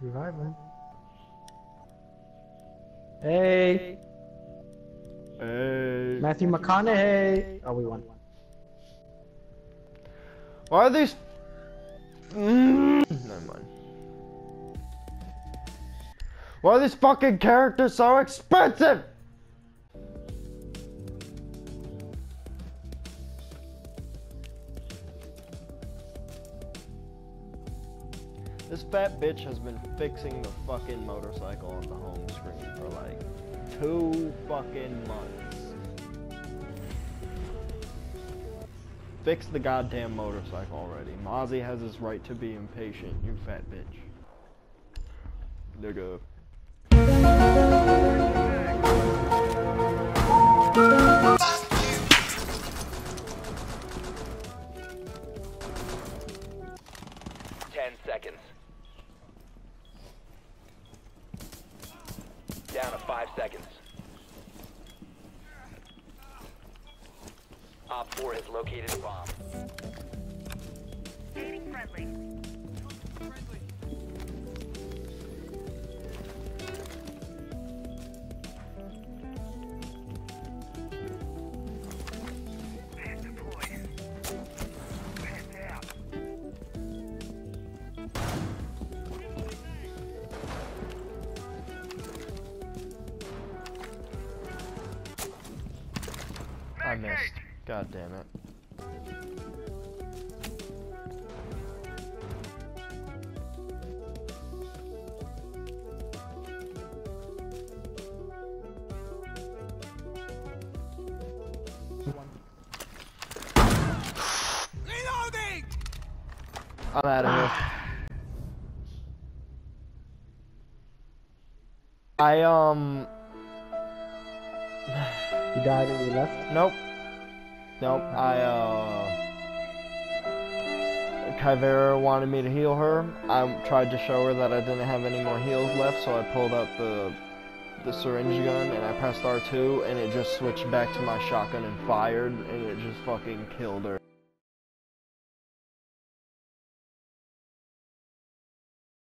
Revive him. Hey, Hey. Matthew McConaughey. Oh, we won. Why are these? Mm. Never mind. Why are these fucking characters so expensive? This fat bitch has been fixing the fucking motorcycle on the home screen for like two fucking months. Fix the goddamn motorcycle already. Mozzie has his right to be impatient, you fat bitch. Nigga. Ten seconds. Seconds. Op 4 has located a bomb. I missed. God damn it. I'm out of here. I um You died and you left. Nope. Nope. I uh Kyvera wanted me to heal her. I tried to show her that I didn't have any more heals left, so I pulled out the the syringe gun and I pressed R2 and it just switched back to my shotgun and fired and it just fucking killed her.